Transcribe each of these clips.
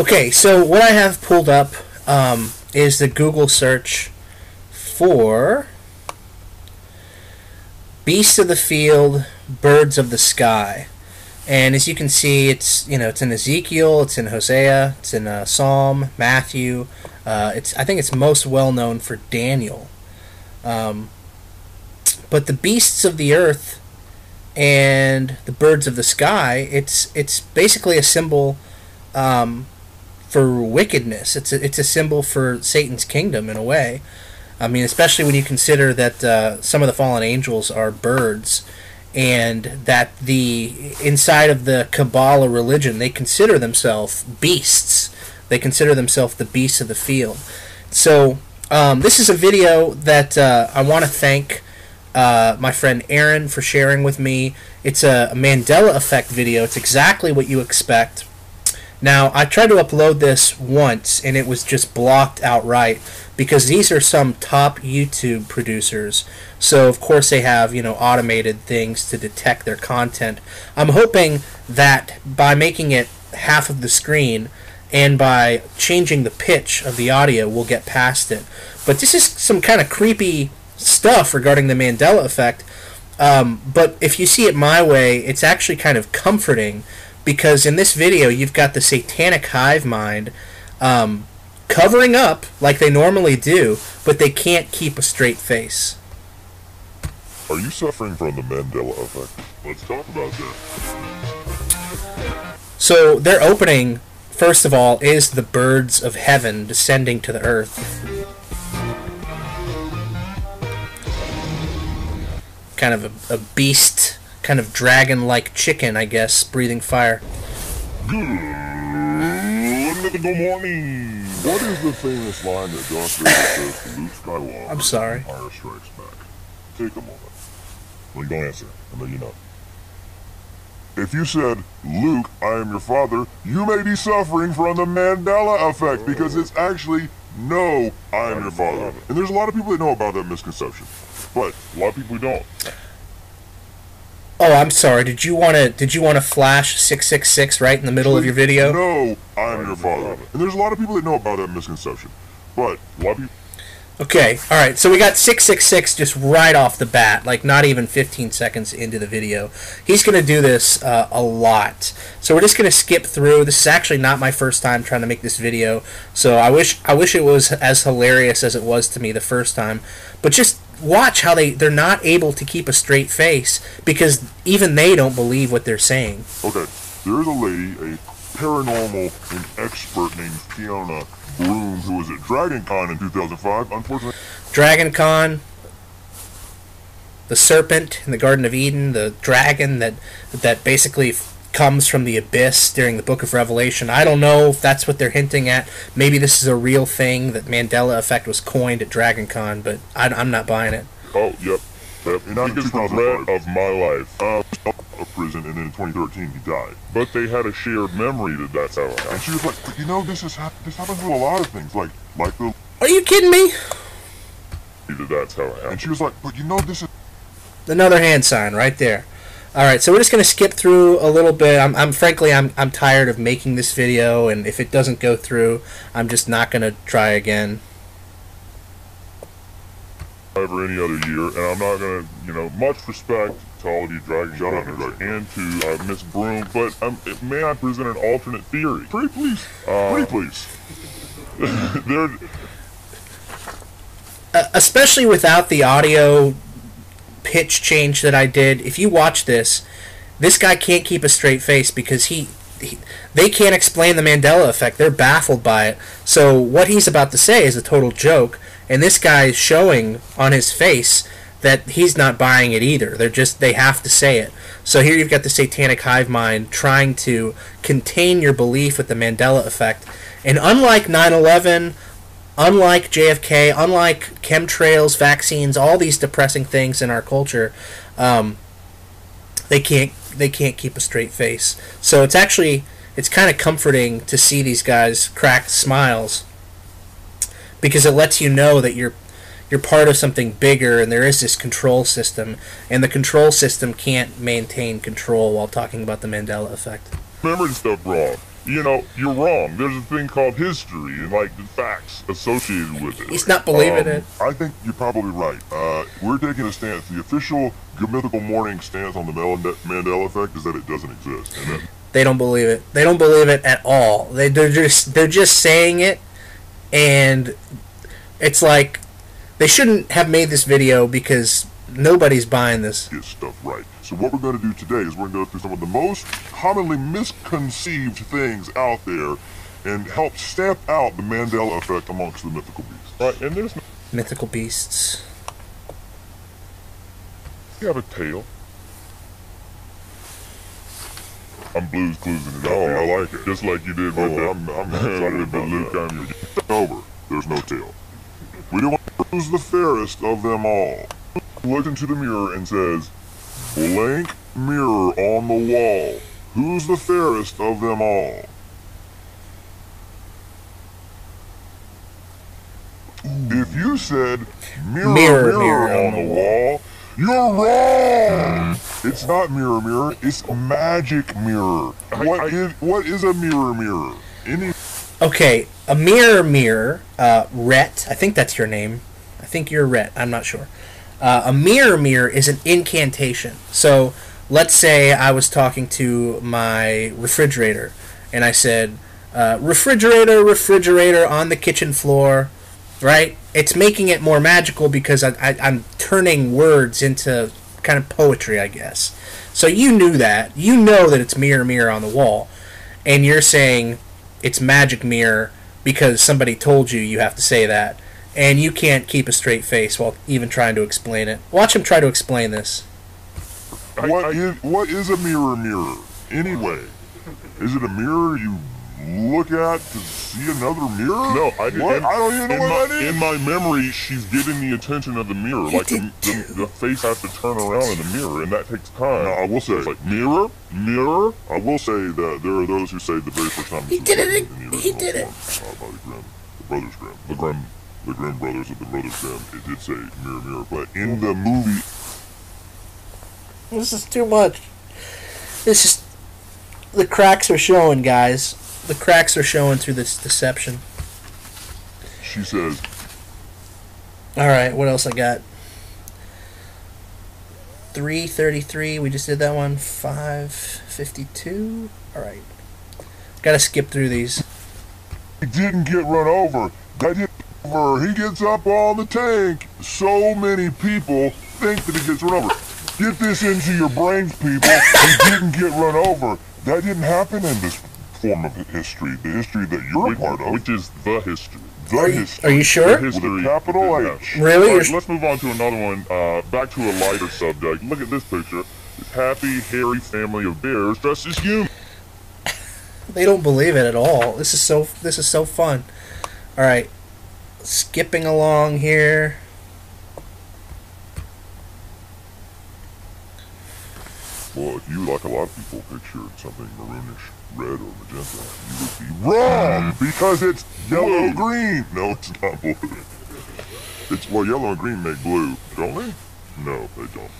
Okay, so what I have pulled up um, is the Google search for beasts of the field, birds of the sky. And as you can see, it's you know it's in Ezekiel, it's in Hosea, it's in uh, Psalm, Matthew. Uh, it's I think it's most well known for Daniel. Um, but the beasts of the earth and the birds of the sky, it's it's basically a symbol um, for wickedness. It's a, it's a symbol for Satan's kingdom in a way. I mean, especially when you consider that uh, some of the fallen angels are birds and that the inside of the Kabbalah religion they consider themselves beasts. They consider themselves the beasts of the field. So um, this is a video that uh, I want to thank uh, my friend Aaron for sharing with me. It's a Mandela effect video. It's exactly what you expect. Now I tried to upload this once and it was just blocked outright because these are some top YouTube producers. So of course they have, you know, automated things to detect their content. I'm hoping that by making it half of the screen and by changing the pitch of the audio we'll get past it. But this is some kind of creepy stuff regarding the Mandela effect. Um, but if you see it my way, it's actually kind of comforting because in this video you've got the satanic hive mind um, covering up like they normally do, but they can't keep a straight face. Are you suffering from the Mandela effect? Let's talk about that. So their opening, first of all, is the birds of heaven descending to the earth. Kind of a, a beast, kind of dragon-like chicken, I guess, breathing fire. Good morning. What is the famous line that Darth Vader says to Luke Skywalker? I'm sorry. Empire Strikes Back. Take a moment. Well, you don't answer. I know you know. If you said, Luke, I am your father, you may be suffering from the Mandela effect because it's actually, no, I am your father. And there's a lot of people that know about that misconception. But a lot of people don't. Oh, I'm sorry. Did you want to? Did you want to flash six six six right in the middle of your video? No, I'm your father. And there's a lot of people that know about that misconception, but a lot of people. Okay, all right. So we got six six six just right off the bat, like not even 15 seconds into the video. He's gonna do this uh, a lot. So we're just gonna skip through. This is actually not my first time trying to make this video, so I wish I wish it was as hilarious as it was to me the first time. But just watch how they they're not able to keep a straight face because even they don't believe what they're saying. Okay, there's a lady, a paranormal and expert named Fiona Broome who was at Dragon Con in 2005. Unfortunately, Dragon Con, the serpent in the Garden of Eden, the dragon that that basically comes from the abyss during the book of revelation. I don't know if that's what they're hinting at. Maybe this is a real thing that mandela effect was coined at dragon con but I, am not buying it. Oh yep. Yep. And he is the threat of my life. Uh, a prison and then in 2013 he died. But they had a shared memory that that's how it happened. And she was like but you know this is hap- this happens with a lot of things like like the are you kidding me? That that's how it happened. and she was like but you know this is another hand sign right there all right, so we're just going to skip through a little bit. I'm, I'm frankly, I'm, I'm tired of making this video, and if it doesn't go through, I'm just not going to try again. Ever any other year, and I'm not going to, you know, much respect to all of you Dragon Hunters and to uh, Miss Broome, but um, may I present an alternate theory? Pretty please. Uh, Pretty please. there. Uh, especially without the audio pitch change that I did. If you watch this, this guy can't keep a straight face because he, he, they can't explain the Mandela effect. They're baffled by it. So what he's about to say is a total joke, and this guy is showing on his face that he's not buying it either. They're just they have to say it. So here you've got the satanic hive mind trying to contain your belief with the Mandela effect. And unlike 9/11, unlike JFK, unlike chemtrails, vaccines, all these depressing things in our culture, um, they can't they can't keep a straight face. So it's actually it's kind of comforting to see these guys crack smiles because it lets you know that you're you're part of something bigger and there is this control system and the control system can't maintain control while talking about the Mandela effect. Remembering stuff wrong. You know, you're wrong. There's a thing called history and like the facts associated with it. He's not believing Um, it. I think you're probably right. Uh, we're taking a stance. The official Good Mythical Morning stance on the Mandela effect is that it doesn't exist. And that They don't believe it. They don't believe it at all. They they're just they're just saying it, and it's like they shouldn't have made this video because nobody's buying this. get stuff right. So what we're going to do today is we're going to go through some of the most commonly misconceived things out there and help stamp out the Mandela effect amongst the mythical beasts. Right, and there's no, Mythical beasts. you have a tail. I'm blues cluesing it out. Oh, I like it. Just like you did with oh, I'm, I'm excited about Luke. I'm your over. There's no tail. We don't want who's the fairest of them all. Look into the mirror and says, blank mirror on the wall. Who's the fairest of them all? If you said mirror, Mirror, mirror, mirror on, the wall, you're wrong. It's not mirror, mirror. It's magic mirror. What is what is a mirror, mirror? Any Okay, a mirror mirror, uh, Rhett. I think that's your name. I think you're Rhett. I'm not sure. Uh, a mirror mirror is an incantation. So let's say I was talking to my refrigerator, and I said, uh, "Refrigerator, refrigerator on the kitchen floor." Right? It's making it more magical because I, I, I'm turning words into kind of poetry, I guess. So you knew that. You know that it's mirror mirror on the wall, and you're saying it's magic mirror because somebody told you you have to say that and you can't keep a straight face while even trying to explain it watch him try to explain this what is what is a mirror, mirror? Anyway, is it a mirror you look at to see another mirror? No, I didn't. What? I don't even know in what my, that is. In my memory, she's getting the attention of the mirror. like the, the, the face has to turn around in the mirror, and that takes time. Now, I will say, It's like, mirror, mirror. I will say that there are those who say the very first time. He did it written ag- in the he did it. Uh, by the Grimm, the Brothers Grimm, the Grimm, the Grimm brothers of the Brothers Grimm. It did say mirror, mirror, but in the movie, this is too much. This is the cracks are showing guys. The cracks are showing through this deception. she says, all right what else i got? 333 we just did that one. 552 all right. Gotta skip through these. He didn't get run over. That didn't over. He gets up on the tank. So many people think that he gets run over. Get this into your brains, people. He didn't get run over. That didn't happen in this form of history. The history that you're a which, part of. which is the history. the are you, history. are you sure? The history. With a capital yeah. H. Really? All right, let's move on to another one. Uh, back to a lighter subject. Look at this picture. This happy, hairy family of bears dressed as humans. They don't believe it at all. This is so this is so fun. All right. Skipping along here. Well, if you, like a lot of people, pictured something maroonish, red or magenta, you would be wrong because it's yellow green. No, it's not blue. It's well, yellow and green make blue, don't they? No, they don't.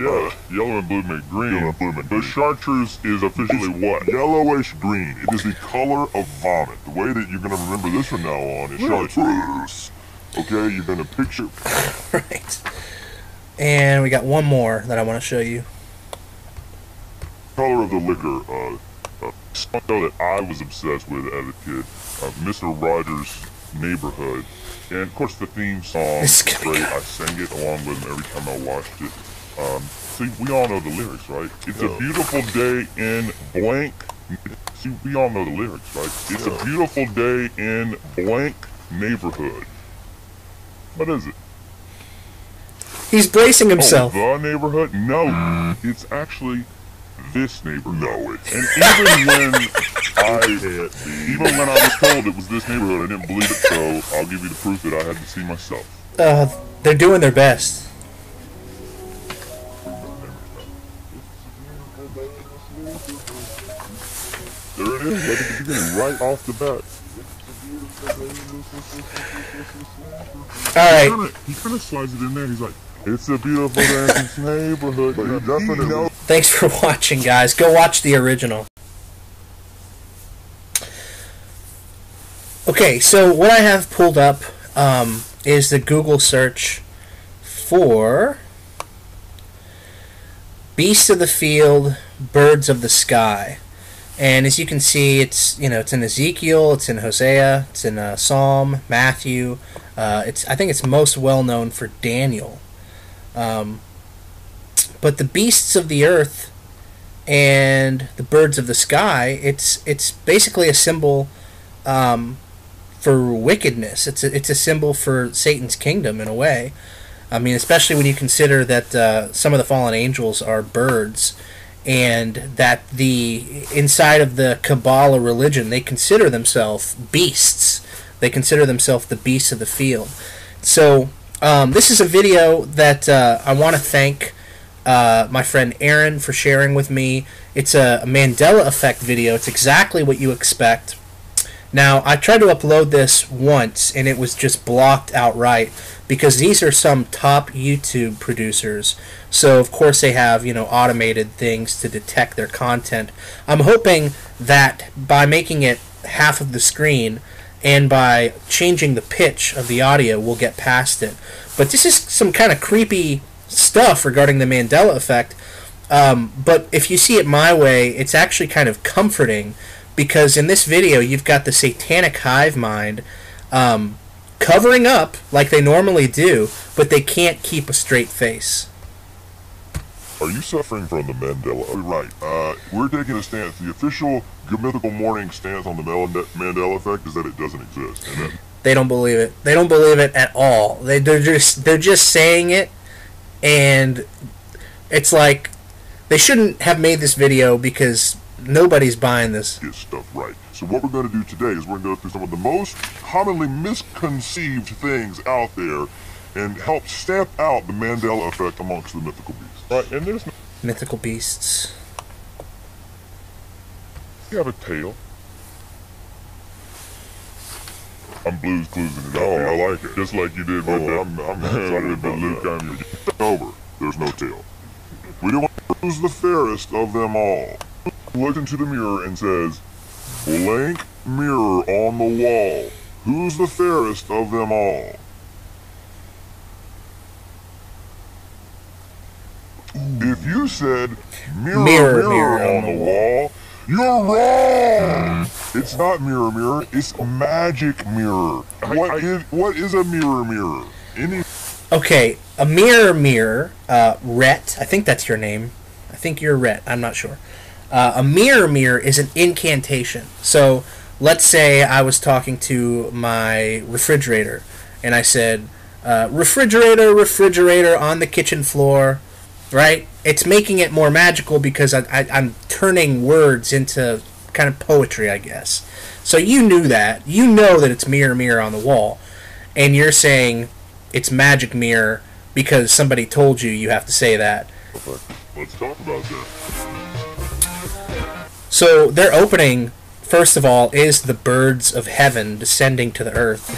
Yeah, yellow and blue make green. Yellow and blue make the chartreuse is officially what? Yellowish green. It is the color of vomit. The way that you're going to remember this from now on is Really? chartreuse. Okay, you're going to picture. right. And we got one more that I want to show you. color of the liquor. Uh, A song that I was obsessed with as a kid. Uh, Mr. Rogers' Neighborhood. And of course the theme song is great. I sang it along with him every time I watched it. Um, see, we all know the lyrics, right? It's a beautiful day in blank. See, we all know the lyrics, right? It's a beautiful day in blank neighborhood. What is it? He's bracing himself. Oh, the neighborhood? No, it's actually this neighborhood. no, it's And even when I, even when I was told it was this neighborhood, I didn't believe it. So I'll give you the proof that I had to see myself. Uh, they're doing their best. There it is, right at the beginning, right off the bat. All right. He kind of slides it in there. He's like, "It's a beautiful dance neighborhood." But he definitely knows. Thanks for watching, guys. Go watch the original. Okay, so what I have pulled up um, is the Google search for beasts of the field, birds of the sky. And as you can see, it's you know it's in Ezekiel, it's in Hosea, it's in uh, Psalm, Matthew. Uh, it's I think it's most well known for Daniel. Um, but the beasts of the earth and the birds of the sky, it's it's basically a symbol um, for wickedness. It's a, it's a symbol for Satan's kingdom in a way. I mean, especially when you consider that uh, some of the fallen angels are birds, and that the inside of the Kabbalah religion they consider themselves beasts. They consider themselves the beasts of the field. So um, this is a video that uh, I want to thank uh, my friend Aaron for sharing with me. It's a Mandela effect video. It's exactly what you expect. Now, I tried to upload this once and it was just blocked outright because these are some top YouTube producers. So, of course, they have, you know, automated things to detect their content. I'm hoping that by making it half of the screen and by changing the pitch of the audio, we'll get past it. But this is some kind of creepy stuff regarding the Mandela effect. Um, but if you see it my way, it's actually kind of comforting because in this video you've got the satanic hive mind um, covering up like they normally do, but they can't keep a straight face. Are you suffering from the Mandela? Right. Uh, we're taking a stance. The official Good Mythical Morning stance on the Mandela effect is that it doesn't exist. they don't believe it. They don't believe it at all. They, they're just they're just saying it, and it's like they shouldn't have made this video because nobody's buying this. Get stuff right. So what we're going to do today is we're going to go through some of the most commonly misconceived things out there and help stamp out the Mandela effect amongst the mythical beasts. Right, and there's mythical beasts. You have a tail. I'm blues cluesing it out. Oh, I like it. Just like you did with oh, I'm, I'm excited about Luke. That. I'm your over. There's no tail. We don't want to lose the fairest of them all looked into the mirror and says, Blank mirror on the wall. Who's the fairest of them all? If you said mirror, mirror, mirror, mirror on, the wall, you're wrong. It's not mirror, mirror. It's magic mirror. I, what I, is, what is a mirror, mirror? Any. Okay, a mirror, mirror. Uh, Rhett. I think that's your name. I think you're Rhett. I'm not sure. Uh, a mirror mirror is an incantation. So let's say I was talking to my refrigerator and I said, uh, refrigerator, refrigerator on the kitchen floor, right? It's making it more magical because I, I, I'm turning words into kind of poetry, I guess. So you knew that. You know that it's mirror, mirror on the wall. And you're saying it's magic mirror because somebody told you you have to say that. Let's talk about that. So their opening, first of all, is the birds of heaven descending to the earth.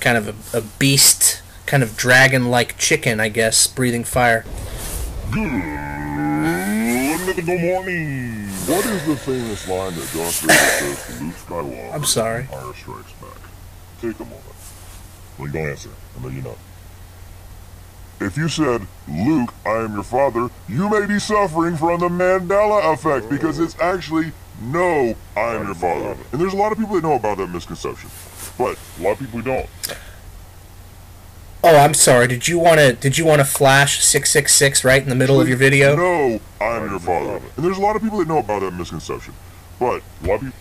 Kind of a, a beast, kind of dragon-like chicken, I guess, breathing fire. Good morning. What is the famous line that Darth Vader says to Luke Skywalker? I'm sorry. Empire Strikes Back. Take a moment. Well, you don't answer. I know you know. If you said, Luke, I am your father, you may be suffering from the Mandela effect because it's actually, no, I am your father. And there's a lot of people that know about that misconception, but a lot of people don't. Oh, I'm sorry. Did you want to? Did you want to flash six six six right in the middle of your video? No, I am your father. And there's a lot of people that know about that misconception, but a lot of people.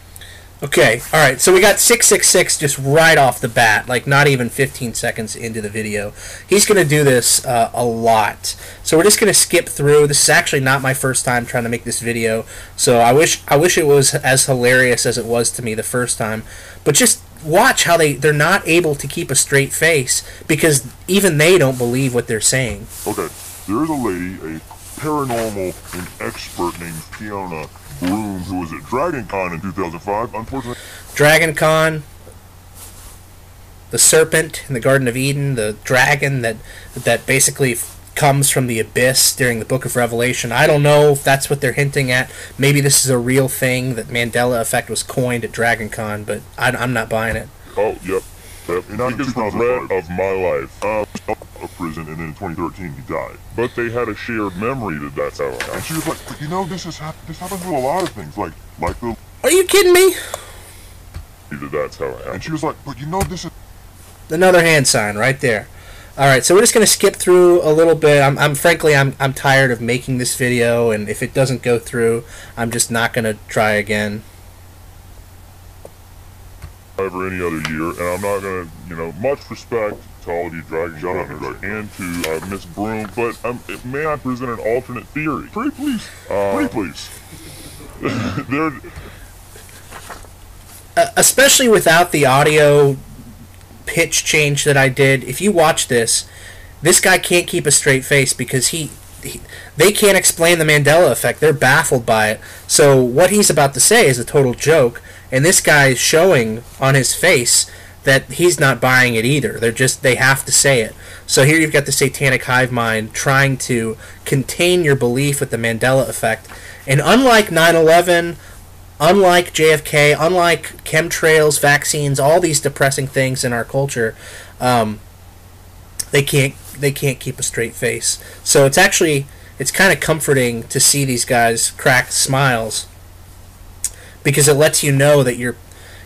Okay, alright, so we got 666 just right off the bat, like not even 15 seconds into the video. He's going to do this uh, a lot. So we're just going to skip through. This is actually not my first time trying to make this video, so I wish I wish it was as hilarious as it was to me the first time. But just watch how they, they're not able to keep a straight face because even they don't believe what they're saying. Okay, there is a lady, a paranormal and expert named Fiona Broome, who was at Dragon Con in 2005. Unfortunately, Dragon Con, the serpent in the Garden of Eden, the dragon that that basically comes from the abyss during the Book of Revelation. I don't know if that's what they're hinting at. Maybe this is a real thing that Mandela effect was coined at Dragon Con, but I, I'm not buying it. Oh, yep. Yep. And not in Biggest 2005. regret of my life. Uh, of prison, and then in 2013 he died. But they had a shared memory that that's how it And happened. she was like, but you know, this is hap- this happens with a lot of things, like like the. Are you kidding me? That that's how it And happened. she was like, but you know, this is. Another hand sign right there. All right, so we're just gonna skip through a little bit. I'm, I'm frankly, I'm, I'm tired of making this video, and if it doesn't go through, I'm just not gonna try again. Ever any other year, and I'm not gonna, you know, much respect to all of you Dragon Shut up, Gunners Dragon and to uh, Miss Broome, but um, may I present an alternate theory? Pretty please, Uh, pretty please. there, uh, especially without the audio pitch change that I did. If you watch this, this guy can't keep a straight face because he, he they can't explain the Mandela effect. They're baffled by it. So what he's about to say is a total joke, and this guy is showing on his face that he's not buying it either. They're just they have to say it. So here you've got the satanic hive mind trying to contain your belief with the Mandela effect. And unlike 9/11, unlike JFK, unlike chemtrails, vaccines, all these depressing things in our culture, um, they can't they can't keep a straight face. So it's actually it's kind of comforting to see these guys crack smiles because it lets you know that you're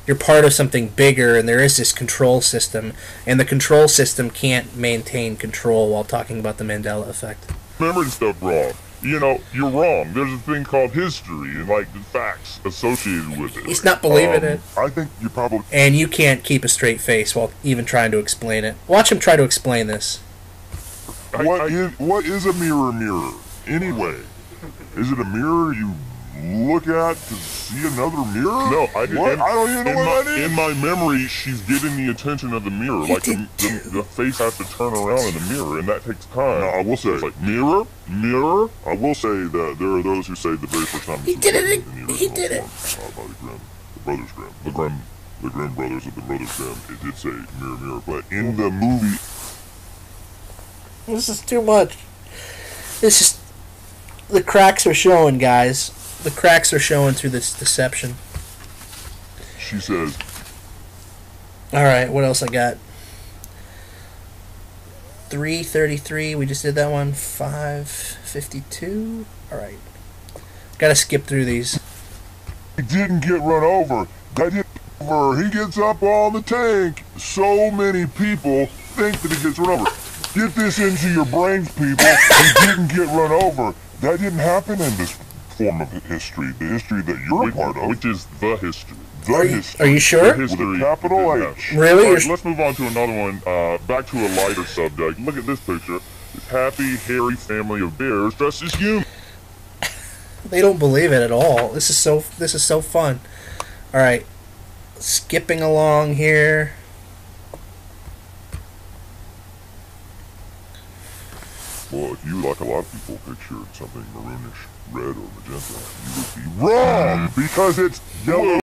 you're part of something bigger and there is this control system and the control system can't maintain control while talking about the Mandela effect. remembering stuff wrong. You know, you're wrong. There's a thing called history and like the facts associated with it. He's not believing Um, it. I think you probably. And you can't keep a straight face while even trying to explain it. Watch him try to explain this. I- What I- is what is a mirror mirror anyway? Is it a mirror you look at to see another mirror? No, I didn't. What? In, I don't even know in what my, that is. In my memory, she's getting the attention of the mirror. Like the, the, the face has to turn around in the mirror, and that takes time. No, I will say- It's like mirror, mirror. I will say that there are those who say the very first time. He did it written ag- in the he did it. form, Uh, by the Grimm, the Brothers Grimm, the Grimm, the Grimm brothers of the Brothers Grimm. It did say mirror, mirror, but in the movie, This is too much. This is the cracks are showing, guys. The cracks are showing through this deception. she says, All right, what else I got? 333, we just did that one. 552. All right. Got to skip through these. he didn't get run over. That didn't over. He gets up on the tank. So many people think that he gets run over. Get this into your brains, people. He didn't get run over. That didn't happen in this form of history. The history that you're a Which, part of. which is the history. The Are you, history. are you sure? The sure? history. capital yeah. H. Really? All right, let's move on to another one. Uh, back to a lighter subject. Look at this picture. This happy, hairy family of bears dressed as humans. They don't believe it at all. This is so this is so fun. All right. Skipping along here. Well, if you, like a lot of people, pictured something maroonish, red, or magenta, you would be wrong because it's yellow.